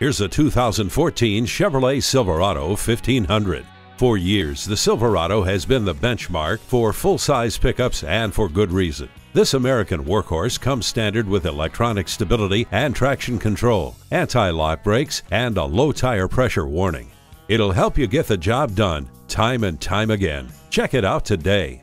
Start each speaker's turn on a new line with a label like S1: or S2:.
S1: Here's a 2014 Chevrolet Silverado 1500. For years, the Silverado has been the benchmark for full-size pickups and for good reason. This American workhorse comes standard with electronic stability and traction control, anti-lock brakes, and a low tire pressure warning. It'll help you get the job done time and time again. Check it out today.